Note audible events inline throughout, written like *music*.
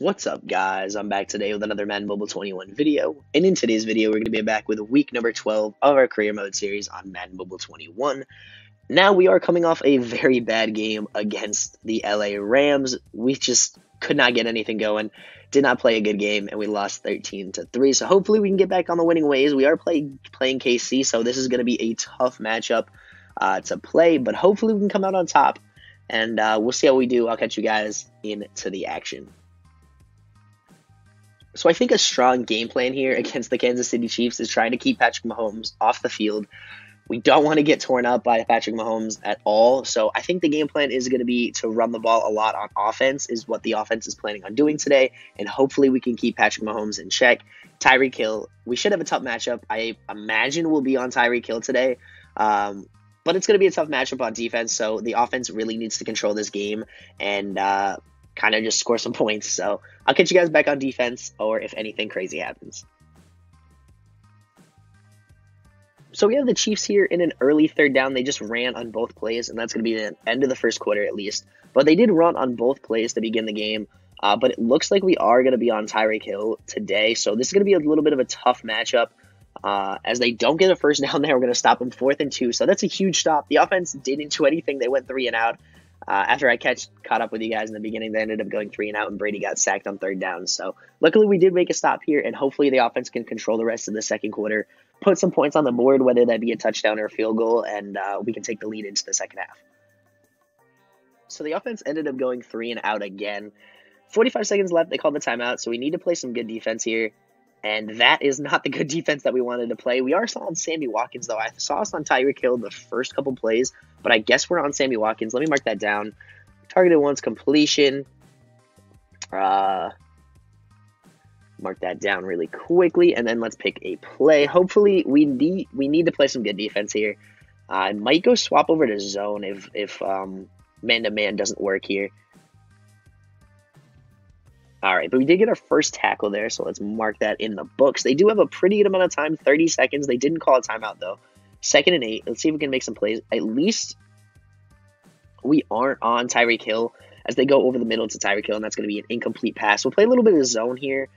What's up guys, I'm back today with another Madden Mobile 21 video, and in today's video we're going to be back with week number 12 of our career mode series on Madden Mobile 21. Now we are coming off a very bad game against the LA Rams, we just could not get anything going, did not play a good game, and we lost 13 to 3, so hopefully we can get back on the winning ways, we are play, playing KC, so this is going to be a tough matchup uh, to play, but hopefully we can come out on top, and uh, we'll see how we do, I'll catch you guys into the action. So I think a strong game plan here against the Kansas City Chiefs is trying to keep Patrick Mahomes off the field. We don't want to get torn up by Patrick Mahomes at all. So I think the game plan is going to be to run the ball a lot on offense, is what the offense is planning on doing today. And hopefully we can keep Patrick Mahomes in check. Tyreek Hill, we should have a tough matchup. I imagine we'll be on Tyreek Hill today. Um, but it's going to be a tough matchup on defense. So the offense really needs to control this game. And uh, kind of just score some *laughs* points. So I'll catch you guys back on defense or if anything crazy happens. So we have the Chiefs here in an early third down. They just ran on both plays, and that's going to be the end of the first quarter at least. But they did run on both plays to begin the game. Uh, but it looks like we are going to be on Tyreek Hill today. So this is going to be a little bit of a tough matchup. Uh, as they don't get a first down there, we're going to stop them fourth and two. So that's a huge stop. The offense didn't do anything. They went three and out. Uh, after I catch caught up with you guys in the beginning, they ended up going three and out, and Brady got sacked on third down. So luckily, we did make a stop here, and hopefully, the offense can control the rest of the second quarter, put some points on the board, whether that be a touchdown or a field goal, and uh, we can take the lead into the second half. So the offense ended up going three and out again. 45 seconds left. They called the timeout, so we need to play some good defense here. And that is not the good *laughs* defense that we wanted to play. We are still on Sammy Watkins, though. I saw us on Tyreek Hill the first couple plays, but I guess we're on Sammy Watkins. Let me mark that down. Targeted once completion. Uh, mark that down really quickly, and then let's pick a play. Hopefully, we need we need to play some good defense here. I might go swap over to zone if if um, man to man doesn't work here. All right, but we did get our first tackle there, so let's mark that in the books. They do have a pretty good amount of time, 30 seconds. They didn't call a timeout, though. Second and eight. Let's see if we can make some plays. At least we aren't on Tyreek Hill as they go over the middle to Tyreek Hill, and that's going to be an incomplete pass. We'll play a little bit of zone here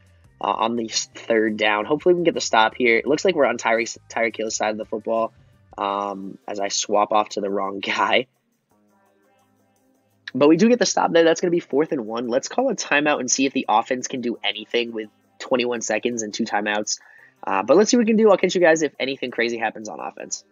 uh, on the third down. Hopefully, we can get the stop here. It looks like we're on Tyreek, Hill's side of the football um, as I swap off to the wrong *laughs* guy. But we do get the stop there. That's going to be fourth and one. Let's call a timeout and see if the offense can do anything with 21 seconds and two timeouts. Uh, but let's see what we can do. I'll catch you guys if anything crazy happens on offense.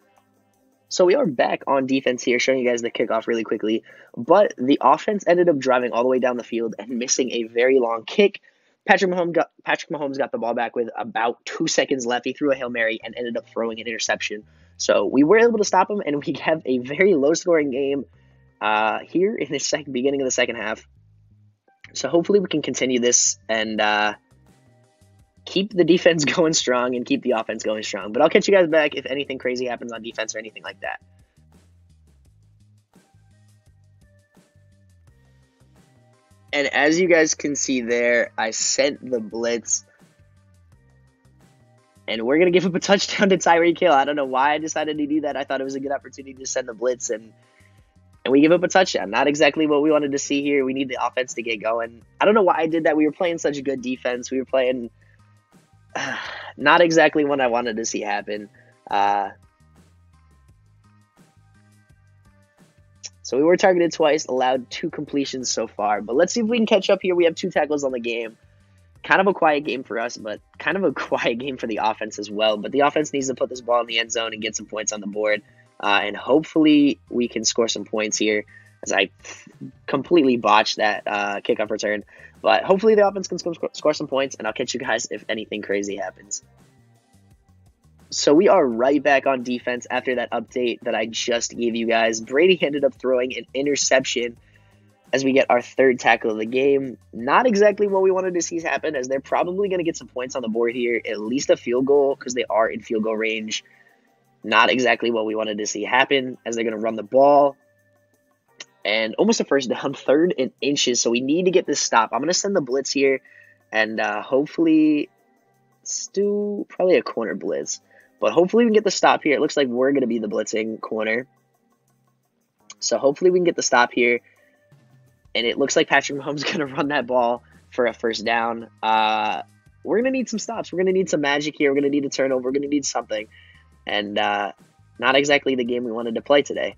So we are back on defense here, showing you guys the kickoff really quickly. But the offense ended up driving all the way down the field and missing a very long kick. Patrick Mahomes got Patrick Mahomes got the ball back with about two seconds left. He threw a hail mary and ended up throwing an interception. So we were able to stop him, and we *laughs* have a very low scoring game uh, here in the second beginning of the second half. So hopefully we can continue this and uh, keep the defense *laughs* going strong and keep the offense going strong. But I'll catch you guys back if anything crazy happens on defense or anything like that. And as you guys can see there, I sent the blitz. And we're going to give up a *laughs* touchdown to Tyreek Hill. I don't know why I decided to do that. I thought it was a good opportunity to send the blitz and and we give up a touchdown. Not exactly what we wanted to see here. We need the offense to get going. I don't know why I did that. We were playing such a good defense. We were playing uh, *sighs* not exactly what I wanted to see happen. Uh, so we were targeted twice, allowed two completions so far. But let's see if we can catch up here. We have two tackles on the game. Kind of a quiet game for us, but kind of a *laughs* quiet game for the offense as well. But the offense needs to put this ball in the end zone and get some points on the board. Uh, and hopefully we can score some points here as I completely botched that uh, kickoff return. But hopefully the offense can score, score some points, and I'll catch you guys if anything crazy happens. So we are right back on defense after that update that I just gave you guys. Brady ended up throwing an interception as we get our third tackle of the game. Not exactly what we wanted to see happen, as they're probably going to get some points on the board here, at least a field goal, because they are in field goal range. Not exactly what we wanted to see happen as they're going to run the ball. And almost a first down, *laughs* third and inches. So we need to get this stop. I'm going to send the blitz here and uh, hopefully do probably a corner blitz. But hopefully we can get the stop here. It looks like we're going to be the blitzing corner. So hopefully we can get the stop here. And it looks like Patrick Mahomes is going to run that ball for a first down. Uh, we're going to need some stops. We're going to need some magic here. We're going to need a turnover. We're going to need something. And uh, not exactly the game we wanted to play today.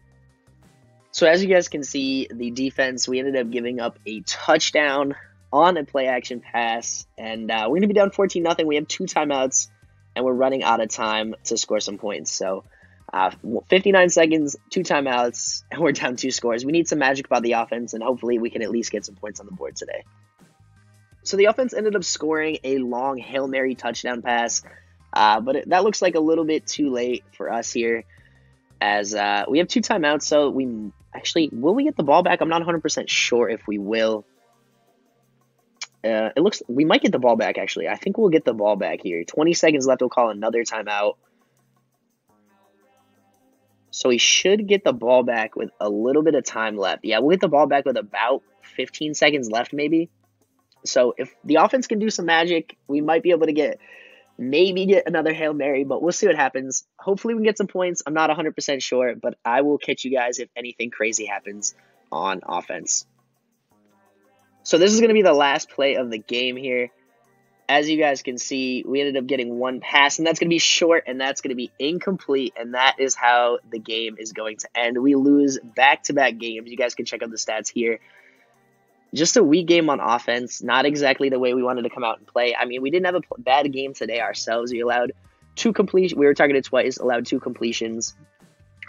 So as you guys can see, the defense, we ended up giving up a touchdown on a play action pass. And uh, we're going to be down 14 nothing. We have two timeouts, and we're running out of time to score some points. So uh, 59 seconds, two timeouts, and we're down two scores. We need some magic by the offense, and hopefully we can at least get some points on the board today. So the offense ended up scoring a long Hail Mary touchdown pass, uh, but it, that looks like a little bit too late for us here, as uh, we have two timeouts. So we actually will we get the ball back? I'm not 100% sure if we will. Uh, it looks we might get the ball back actually. I think we'll get the ball back here. 20 seconds left. We'll call another timeout. So we should get the ball back with a little bit of time left. Yeah, we'll get the ball back with about 15 seconds left, maybe. So if the offense can do some magic, we might be able to get maybe get another Hail Mary, but we'll see what happens. Hopefully we can get some points. I'm not 100% sure, but I will catch you guys if anything crazy happens on offense. So this is going to be the last play of the game here as you guys can see, we ended up getting one pass, and that's going to be short, and that's going to be incomplete, and that is how the game is going to end. We lose back to back games. You guys can check out the stats here. Just a weak game on offense, not exactly the way we wanted to come out and play. I mean, we didn't have a bad game today ourselves. We allowed two completions. We were targeted twice, allowed two completions.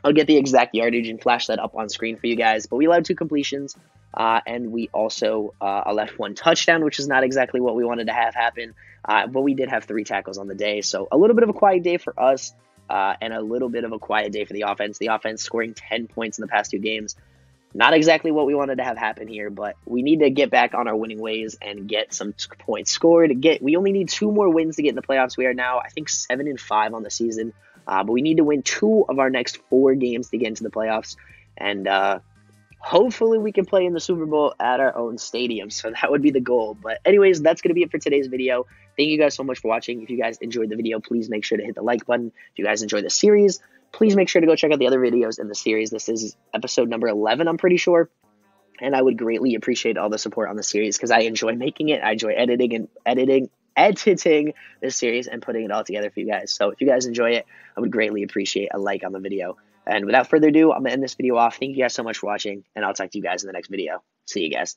I'll get the exact yardage and flash that up on screen for you guys, but we allowed two completions. Uh, and we also uh, allowed one touchdown, which is not exactly what we wanted to have happen. Uh, but we did have three tackles on the day. So a little bit of a quiet day for us uh, and a little bit of a quiet day for the offense. The offense scoring 10 points in the past two games. Not exactly what we wanted to have happen here, but we need to get back on our winning ways and get some t- points scored. Get we only need two more wins to get in the playoffs. We are now, I think, seven and five on the season, uh, but we need to win two of our next four games to get into the playoffs. And uh, hopefully we can play in the Super Bowl at our own stadium. So that would be the goal. But anyways, that's going to be it for today's video. Thank you guys so much for watching. If you guys enjoyed the video, please make sure to hit the like button. If you guys enjoy the series, please make sure to go check out the other videos in the series. This is episode number 11, I'm pretty sure. And I would greatly appreciate all the support on the series because I enjoy making it. I enjoy editing and editing editing this series and putting it all together for you guys. So if you guys enjoy it, I would greatly appreciate a like on the video. And without further ado, I'm going to end this video off. Thank you guys so much for watching, and I'll talk to you guys in the next video. See you guys.